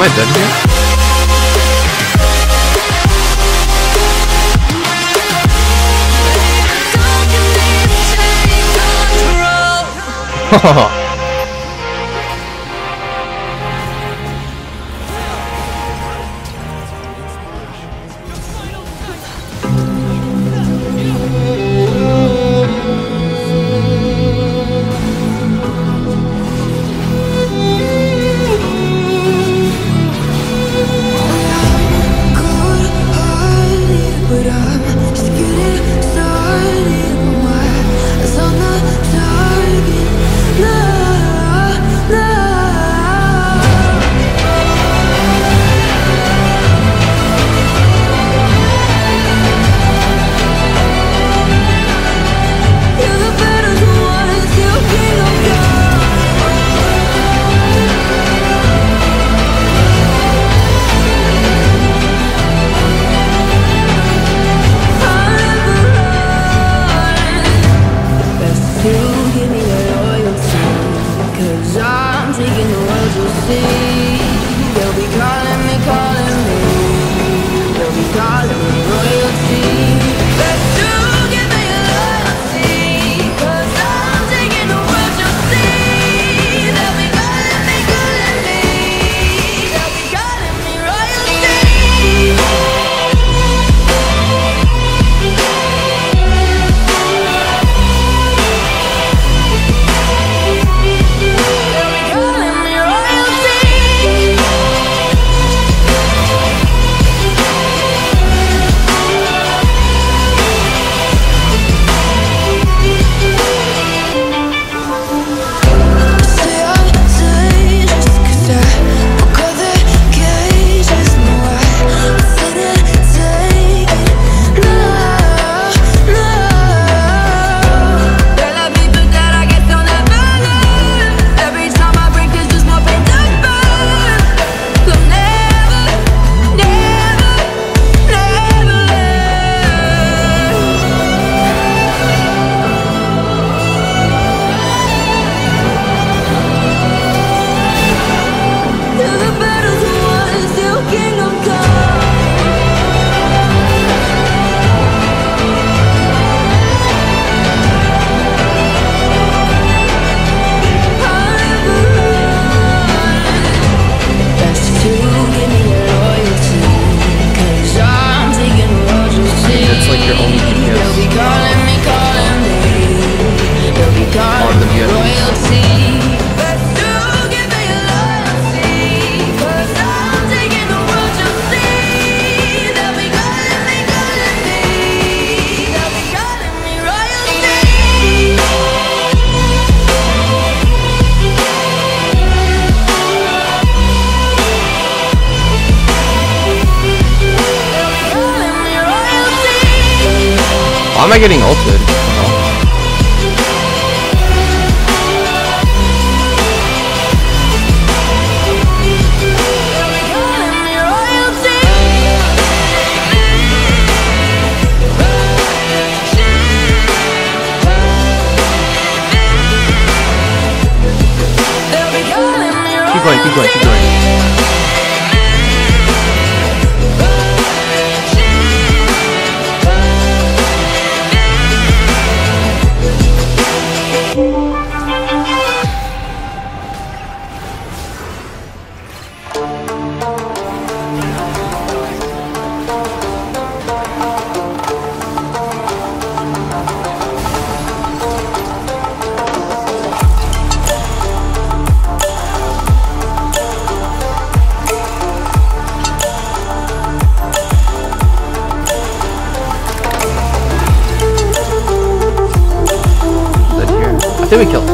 Am I done here? Ha ha ha. see. am I getting ulted? Keep going, keep going, keep going. Hoşçakalın.